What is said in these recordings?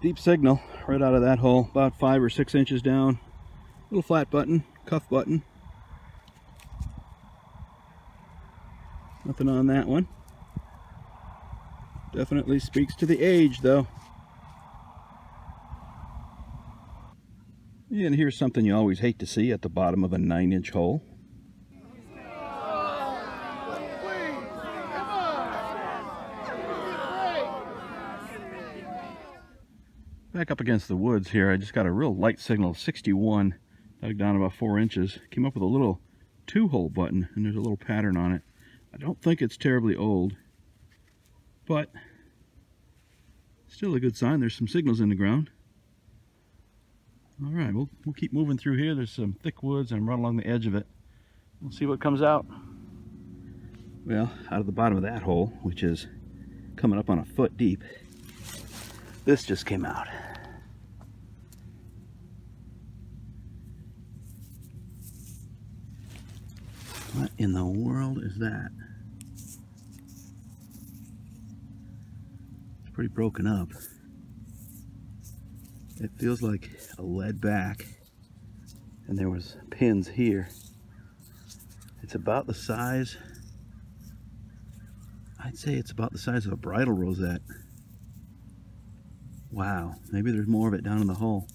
deep signal right out of that hole, about five or six inches down. Little flat button, cuff button. Nothing on that one. Definitely speaks to the age though. And here's something you always hate to see at the bottom of a nine inch hole. Back up against the woods here, I just got a real light signal, 61, dug down about four inches. Came up with a little two-hole button, and there's a little pattern on it. I don't think it's terribly old, but still a good sign. There's some signals in the ground. All right, we'll, we'll keep moving through here. There's some thick woods, and I'm right along the edge of it. We'll see what comes out. Well, out of the bottom of that hole, which is coming up on a foot deep, this just came out. What in the world is that? It's pretty broken up. It feels like a lead back and there was pins here. It's about the size, I'd say it's about the size of a bridle rosette. Wow, maybe there's more of it down in the hole.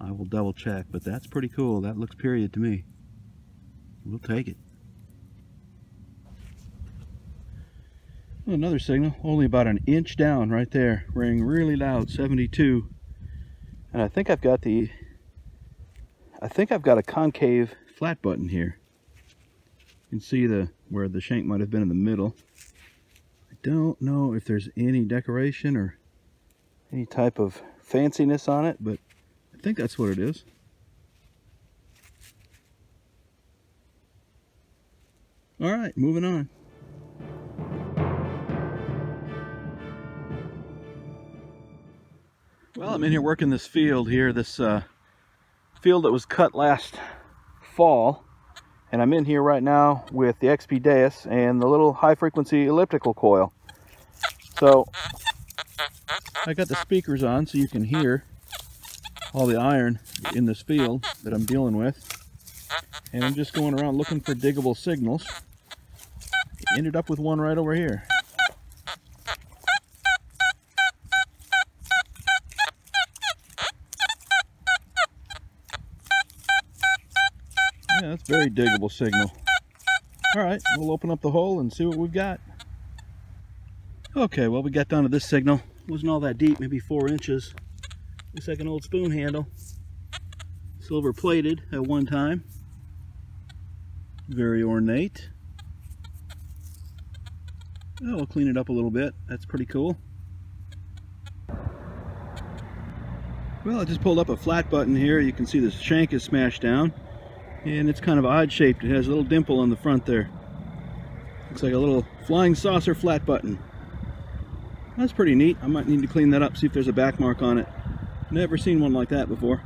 I will double check, but that's pretty cool. That looks period to me. We'll take it. Another signal, only about an inch down right there, ringing really loud, 72. And I think I've got the, I think I've got a concave flat button here. You can see the where the shank might have been in the middle. I don't know if there's any decoration or any type of fanciness on it, but I think that's what it is. All right, moving on. Well, I'm in here working this field here, this uh, field that was cut last fall. And I'm in here right now with the XP Deus and the little high frequency elliptical coil. So I got the speakers on so you can hear all the iron in this field that I'm dealing with. And I'm just going around looking for diggable signals. Ended up with one right over here. Yeah, that's very diggable signal. All right, we'll open up the hole and see what we've got. Okay, well we got down to this signal. Wasn't all that deep, maybe four inches. Looks like an old spoon handle. Silver plated at one time. Very ornate. Oh, we'll clean it up a little bit. That's pretty cool. Well, I just pulled up a flat button here. You can see the shank is smashed down. And it's kind of odd shaped. It has a little dimple on the front there. Looks like a little flying saucer flat button. That's pretty neat. I might need to clean that up, see if there's a back mark on it. Never seen one like that before.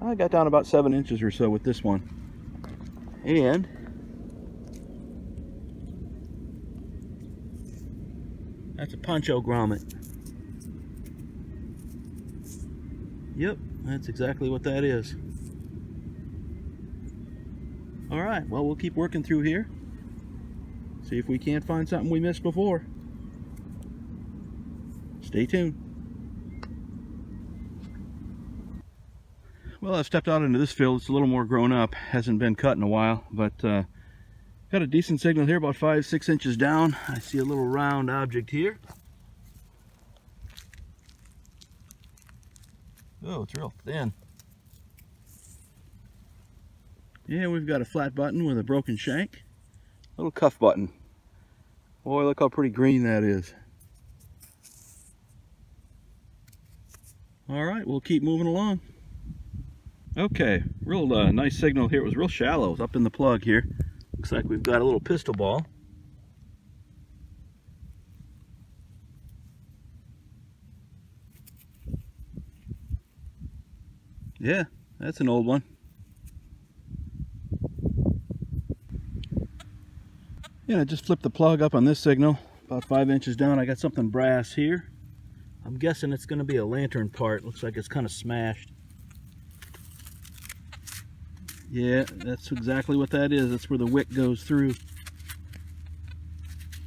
I got down about seven inches or so with this one. And that's a poncho grommet. Yep, that's exactly what that is. All right, well, we'll keep working through here. See if we can't find something we missed before. Stay tuned. Well, I've stepped out into this field. It's a little more grown up. Hasn't been cut in a while, but uh, got a decent signal here, about five, six inches down. I see a little round object here. Oh, it's real thin. Yeah, we've got a flat button with a broken shank. Little cuff button. Boy, look how pretty green that is. All right, we'll keep moving along. Okay, real uh, nice signal here. It was real shallow. It's up in the plug here. Looks like we've got a little pistol ball. Yeah, that's an old one. I just flipped the plug up on this signal. About five inches down, I got something brass here. I'm guessing it's going to be a lantern part. Looks like it's kind of smashed. Yeah, that's exactly what that is. That's where the wick goes through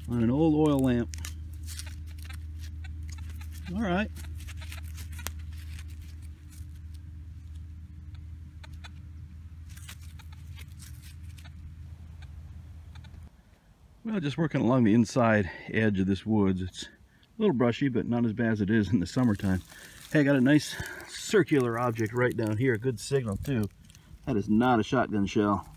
on an old oil lamp. All right. Well, just working along the inside edge of this woods. It's a little brushy, but not as bad as it is in the summertime. Hey, I got a nice circular object right down here. Good signal, too. That is not a shotgun shell.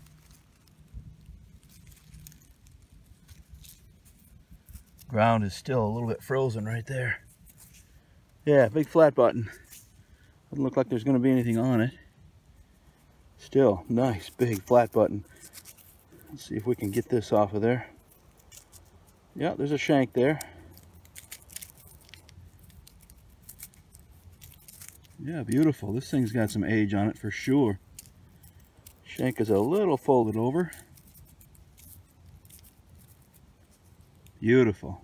Ground is still a little bit frozen right there. Yeah, big flat button. Doesn't look like there's going to be anything on it. Still, nice big flat button. Let's see if we can get this off of there. Yeah, there's a shank there. Yeah, beautiful. This thing's got some age on it for sure. Shank is a little folded over. Beautiful.